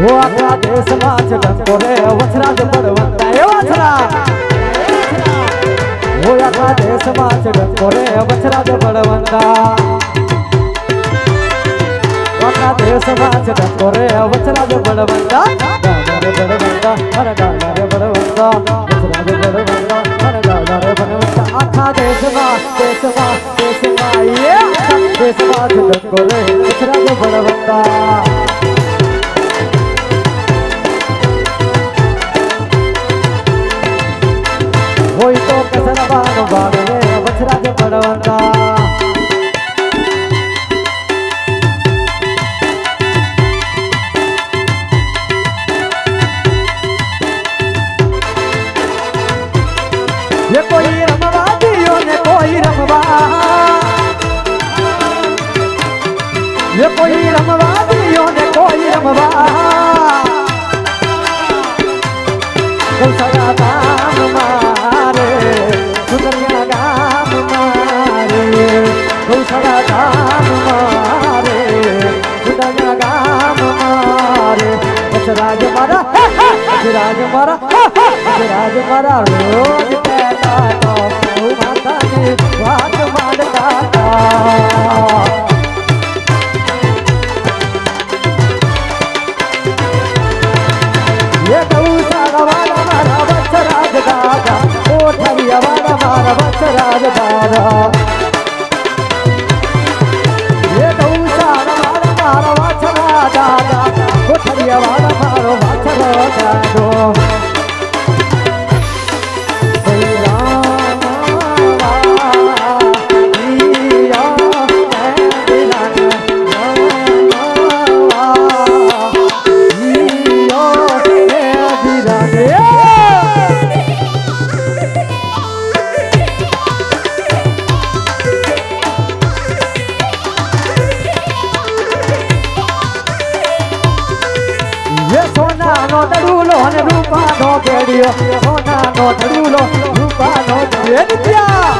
ઓ આખા દેશમાં છે ડંકો રે વછરા જ બળવંતા એ વછરા ઓ આખા દેશમાં છે ડંકો રે વછરા જ બળવંતા આખા દેશમાં છે ડંકો રે વછરા જ બળવંતા ગાડા રે બળવંતા અરે ગાડા રે બળવંતા વછરા જ બળવંતા અરે ગાડા રે બળવંતા આખા દેશમાં દેશમાં દેશમાં એ દેશમાં છે ડંકો રે વછરા જ બળવંતા એ કોઈ રમવા દિયો ને કોઈ રમવા. કૌશળા ગામ મારે, સુંદરિયા ગામ મારે. કૌશળા ગામ મારે, સુંદરિયા ગામ મારે. રાજ મારા રાજ મારા રાજ મારા. રોજ રાજ તારા એ દઉં સારા મારા મારા વાછરા દાદા. ગોઠરિયા વાળા મારો વાછરો દાદો. નો ધડુલો ને રૂપા નો ભેડિયો સોના નો ધડુલો રૂપા ભેડિયા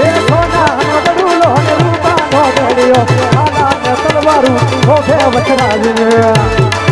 એ સોના ધડુલો ને રૂપા ભેડિયો આલા તલવારું ખોખે વચરાજી.